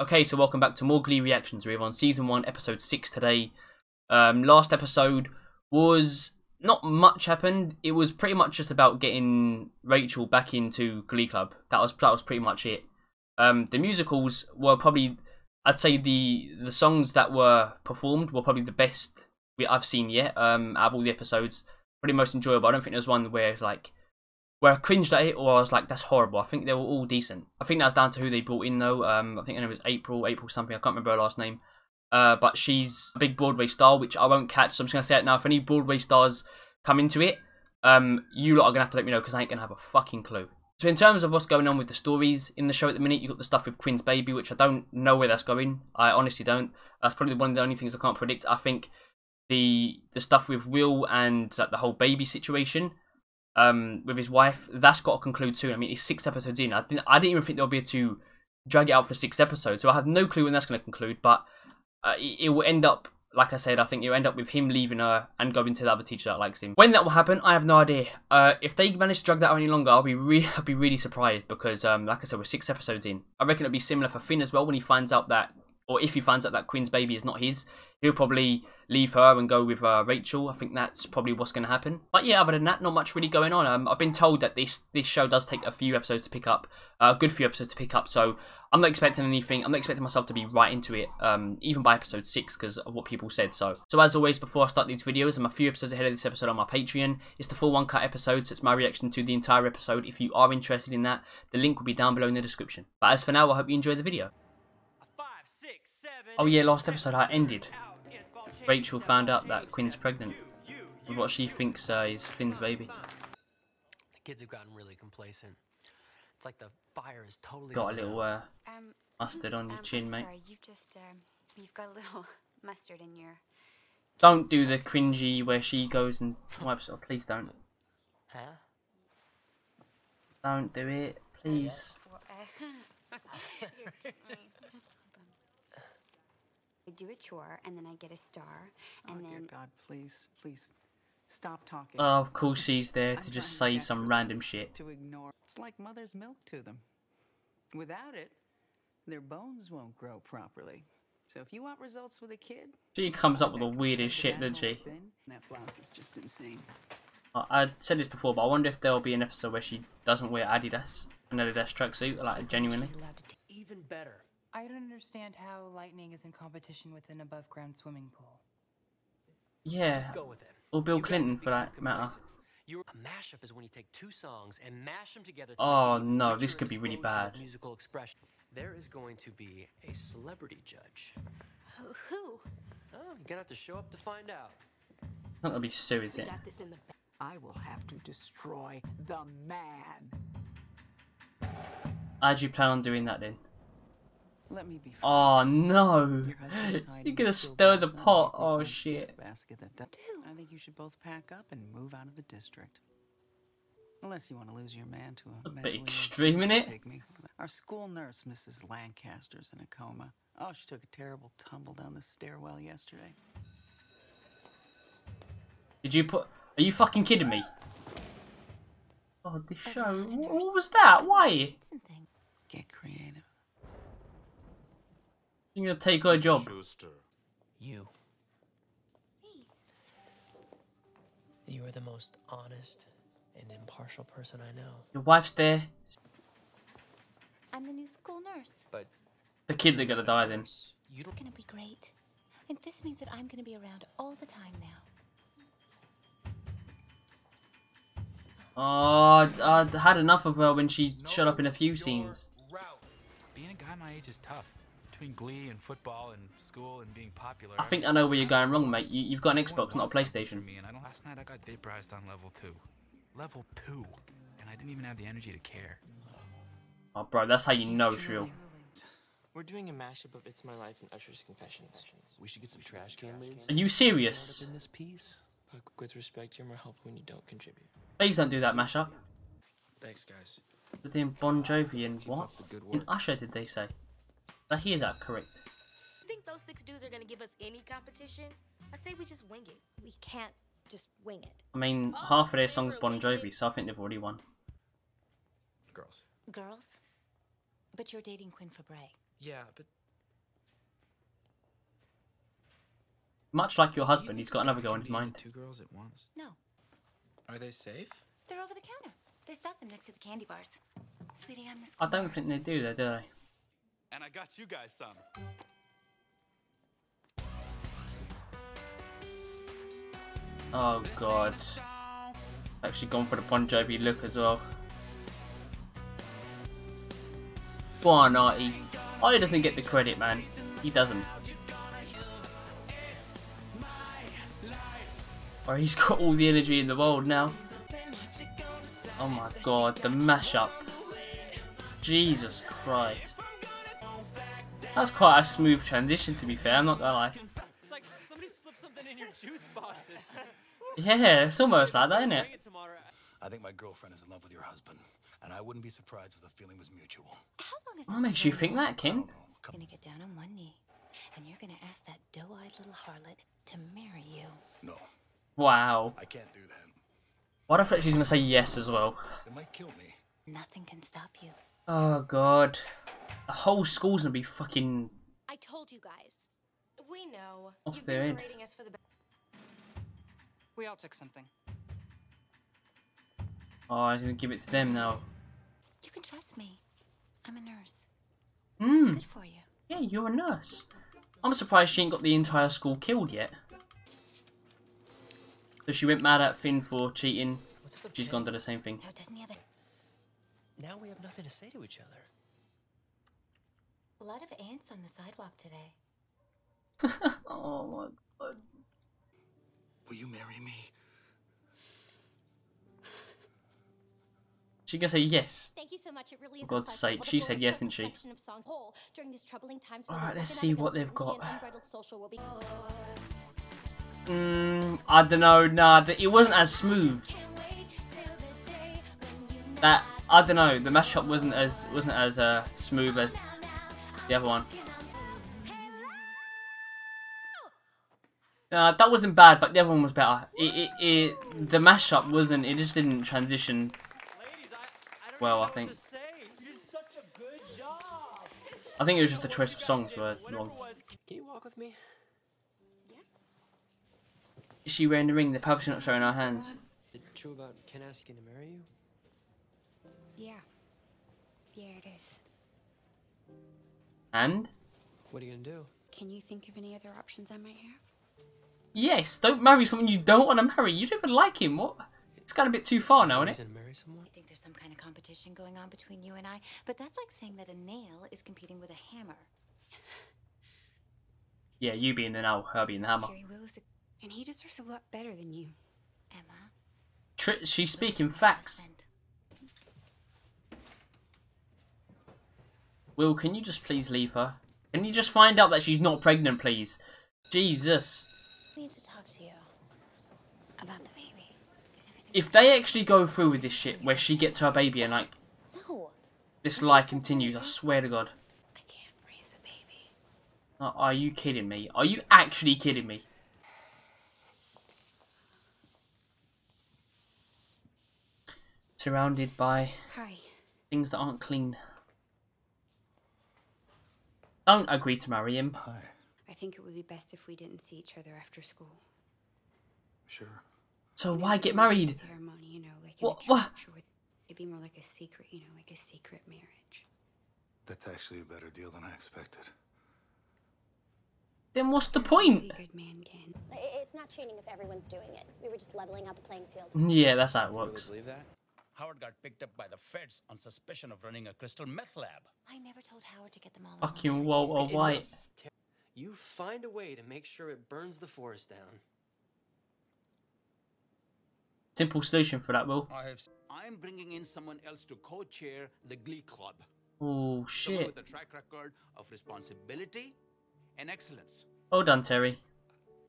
Okay, so welcome back to more Glee reactions. We're on season one, episode six today. Um, last episode was not much happened. It was pretty much just about getting Rachel back into Glee Club. That was that was pretty much it. Um, the musicals were probably, I'd say the the songs that were performed were probably the best we I've seen yet. Um, out of all the episodes, probably most enjoyable. I don't think there's one where it's like where I cringed at it or I was like, that's horrible. I think they were all decent. I think that's down to who they brought in though. Um, I think name was April, April something. I can't remember her last name. Uh, but she's a big Broadway star, which I won't catch. So I'm just gonna say it now. If any Broadway stars come into it, um, you lot are gonna have to let me know because I ain't gonna have a fucking clue. So in terms of what's going on with the stories in the show at the minute, you got the stuff with Quinn's baby, which I don't know where that's going. I honestly don't. That's probably one of the only things I can't predict. I think the the stuff with Will and like, the whole baby situation um, with his wife. That's got to conclude soon. I mean, it's six episodes in. I didn't, I didn't even think there would be able to drag it out for six episodes. So I have no clue when that's going to conclude. But uh, it, it, will end up, like I said, I think it'll end up with him leaving her and going to the other teacher that likes him. When that will happen, I have no idea. Uh, if they manage to drag that out any longer, I'll be really, I'll be really surprised because, um, like I said, we're six episodes in. I reckon it'll be similar for Finn as well when he finds out that, or if he finds out that Quinn's baby is not his, he'll probably leave her and go with uh, Rachel. I think that's probably what's going to happen. But yeah, other than that, not much really going on. Um, I've been told that this this show does take a few episodes to pick up, uh, a good few episodes to pick up. So I'm not expecting anything. I'm not expecting myself to be right into it, um, even by episode six because of what people said. So, so as always, before I start these videos, I'm a few episodes ahead of this episode on my Patreon. It's the full one cut episode, so it's my reaction to the entire episode. If you are interested in that, the link will be down below in the description. But as for now, I hope you enjoy the video. Five, six, seven, oh yeah, last episode it ended. Rachel found out that Quinn's pregnant with what she thinks uh, is Finn's baby. The kids have gotten really complacent. It's like the fire is totally got a little uh, um, mustard on your um, chin, I'm mate. Sorry, you've just um, you've got a little mustard in your. Don't do the cringy where she goes and wipes it. Please don't. Huh? Don't do it, please. I do a chore and then I get a star and oh, then. dear God, please, please, stop talking. Oh, of course she's there I'm to just say to some random shit. To ignore. It's like mother's milk to them. Without it, their bones won't grow properly. So if you want results with a kid, She comes up with the that weirdest shit, doesn't she? animal That blouse is just insane. I I said this before, but I wonder if there'll be an episode where she doesn't wear Adidas, an Adidas tracksuit, like genuinely. She's allowed to take even better. I don't understand how lightning is in competition with an above ground swimming pool. Yeah, Just go with it. or Bill You Clinton for that matter. You're, a mashup is when you take two songs and mash them together. To Oh, no, this could be really bad. Musical expression. There is going to be a celebrity judge. Who? Oh, you're gonna have to show up to find out. It's not gonna be Sue, is it? the. I will have to destroy the man. How do you plan on doing that then? Let me be. Oh, frank. Oh no! Your husband is hiding You're gonna stir the pot. Oh shit! Basket that. I think you should both pack up and move out of the district. Unless you want to lose your man to a, A bit mentally ill extreme, innit? pygmy. Our school nurse, Mrs. Lancaster's in a coma. Oh, she took a terrible tumble down the stairwell yesterday. Did you put? Are you fucking kidding me? Oh, this show. What, what was that? Why? Sheets and. Get creative. You're gonna take her job. Schuester. You. You are the most honest and impartial person I know. Your wife's there. I'm the new school nurse. But The kids are gonna die then. you don't. It's gonna be great. And this means that I'm gonna be around all the time now. Oh, I had enough of her when she showed up in a few scenes. Being a guy my age is tough. Between glee and football and school and being popular. I think I know where you're going wrong, mate. You, you've got an Xbox, not a PlayStation. Me and I don't, last night I got vaporized on level two. Level two, and I didn't even have the energy to care. Oh, bro, that's how you know it's real. We're doing a mashup of It's My Life and Usher's Confessions. We should get some trash can lids. Are you serious? In this piece. But with respect, you're more helpful when you don't contribute. Please don't do that mashup. Thanks, guys. They're doing Bon Jovi and what? up the good In. Usher, did they say? I hear that. correct. You think those six dudes are gonna give us any competition? I say we just wing it. We can't just wing it. I mean, oh, half of their song's Bon Jovi, so I think they've already won. Girls. Girls? But you're dating Quinn Fabray. Yeah, but. Much like your husband, you he's got another girl in his mind. Two girls at once. No. Are they safe? They're over the counter. They stock them next to the candy bars. Sweetie, I'm the. I don't think they do, though, do they? And I got you guys some. Oh god. Actually gone for the Bon Jovi look as well. On, Artie. Artie doesn't get the credit, man. He doesn't. Or he's got all the energy in the world now. Oh my god, the mashup. Jesus Christ. That's quite a smooth transition to be fair, I'm not gonna lie. It's like somebody slipped something in your juice boxes. Yeah, it's almost like that, isn't it? I think my girlfriend is in love with your husband, and I wouldn't be surprised if the feeling was mutual. How long is What makes you think that, Kim? You're gonna get down on one knee, and you're gonna ask that doe-eyed little harlot to marry you. No, Wow. I can't do that. What if she's gonna say yes as well? It might kill me. Nothing can stop you. Oh god. The whole school's gonna be fucking I told you guys. We know. Off You've their been head. berating us for the. We all took something. Oh, he's gonna give it to them now. You can trust me. I'm a nurse. Hmm. It's good for you. Yeah, you're a nurse. I'm surprised she ain't got the entire school killed yet. So she went mad at Finn for cheating. What's up with She's Ken? gone to the same thing. Now, doesn't he have a Now we have nothing to say to each other. A lot of ants on the sidewalk today. oh my god. Will you marry me? She gonna say yes. Thank you so much. It really is For a God's pleasure. sake, she said yes, just didn't she? of songs whole during these troubling times. Alright, let's see what they've got. and will be. Mm, I don't know. Nah, it wasn't as smooth. That I don't know. The mashup wasn't as wasn't as uh, smooth as the other one. Uh, that wasn't bad, but the other one was better. It, it, it, the mashup wasn't. It just didn't transition well. I think. I think it was just the choice of songs were wrong. Can you walk with me? Is she wearing the ring? They're probably not showing our hands. Is true about Ken asking to marry you? Yeah. Yeah, it is. And What are you gonna do? Can you think of any other options I might have? yes, don't marry someone you don't want to marry. You don't even like him. What? It's got a bit too far now, isn't it? Gonna marry someone? I think there's some kind of competition going on between you and I, but that's like saying that a nail is competing with a hammer. Yeah, you being the nail, her being the hammer. Terri Will is a... And he deserves a lot better than you. Emma. Tr- she's speaking facts. Will, can you just please leave her? Can you just find out that she's not pregnant, please? Jesus. I need to talk to you about the baby. If they actually go through with this shit, where she gets her baby and like No. this lie continues, I swear to God. I can't raise a Uh, are you kidding me? Are you actually kidding me? Surrounded by Hi. things that aren't clean. Don't agree to marry him. Hi. I think it would be best if we didn't see each other after school. Sure. So why get married? Ceremony, you know, like What- a what? church or it'd be more like a secret, you know, like a secret marriage. That's actually a better deal than I expected. Then what's the point? Good man can. It's not cheating if everyone's doing it. We were just leveling out the playing field. Yeah, that's how it works. believe that? Howard got picked up by the feds on suspicion of running a crystal meth lab. I never told Howard to get them all. Fucking Walter White. You find a way to make sure it burns the forest down. Simple solution for that, Will. I have. I'm bringing in someone else to co-chair the Glee Club. Oh Someone shit. with a track record of responsibility and excellence. Well done, Terri.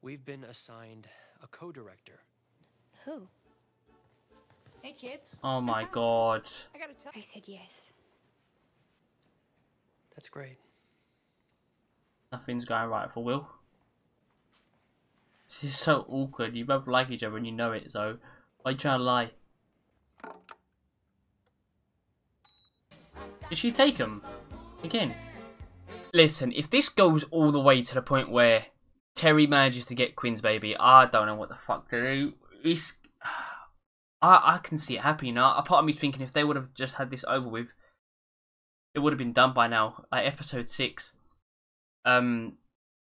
We've been assigned a co-director. Who? Hey, kids. Oh my god. I gotta tell. I said yes. That's great. Nothing's going right for Will. This is so awkward. You both like each other and you know it, so why are you trying to lie? Did she take him? Again? Listen, if this goes all the way to the point where Terri manages to get Quinn's baby. I don't know what the fuck to do. It's, I I can see it happening. A part of me's thinking if they would have just had this over with, it would have been done by now. Like episode six. Um,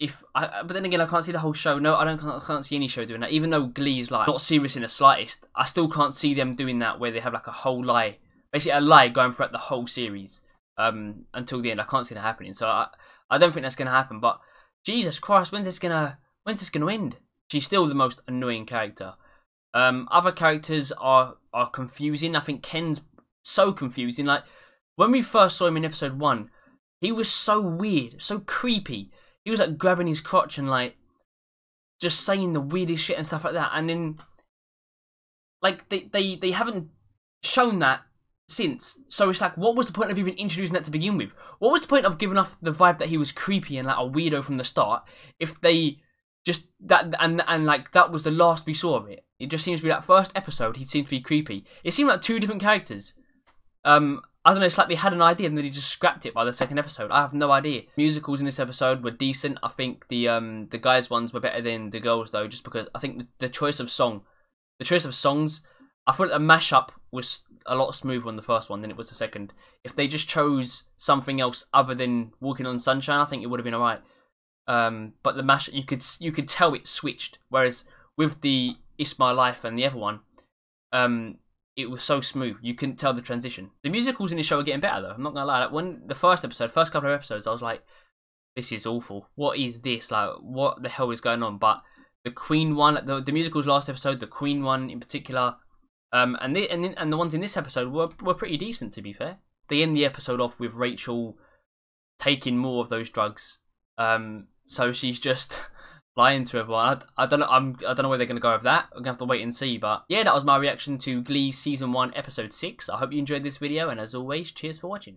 if I, but then again, I can't see the whole show. No, I don't. I can't see any show doing that. Even though Glee is like not serious in the slightest, I still can't see them doing that where they have like a whole lie, basically a lie going throughout the whole series um until the end. I can't see that happening. So I I don't think that's gonna happen. But Jesus Christ, when's this gonna when's this gonna end? She's still the most annoying character. Um, other characters are are confusing. I think Ken's so confusing. Like when we first saw him in episode one, he was so weird, so creepy. He was like grabbing his crotch and like just saying the weirdest shit and stuff like that. And then like they they, they haven't shown that since. So it's like, what was the point of even introducing that to begin with? What was the point of giving off the vibe that he was creepy and like a weirdo from the start if they just that and and like that was the last we saw of it? It just seems to be that first episode he seemed to be creepy. It seemed like two different characters. Um, I don't know, it's like they had an idea and then he just scrapped it by the second episode. I have no idea. Musicals in this episode were decent. I think the um the guys' ones were better than the girls though, just because I think the, the choice of song, the choice of songs, I thought the mashup was a lot smoother on the first one than it was the second. If they just chose something else other than Walking on Sunshine, I think it would have been alright. Um, but the mash, you could you could tell it switched. Whereas with the It's My Life and the other one, um, it was so smooth. You couldn't tell the transition. The musicals in the show are getting better though. I'm not gonna lie. Like when the first episode, first couple of episodes, I was like, "This is awful. What is this? Like, what the hell is going on?" But the Queen one, the the musicals last episode, the Queen one in particular, um, and the and, and the ones in this episode were were pretty decent to be fair. They end the episode off with Rachel taking more of those drugs. Um, so she's just lying to everyone. I, I don't know. I'm. I don't know where they're gonna go with that. I'm gonna have to wait and see. But yeah, that was my reaction to Glee season one, episode six. I hope you enjoyed this video, and as always, cheers for watching.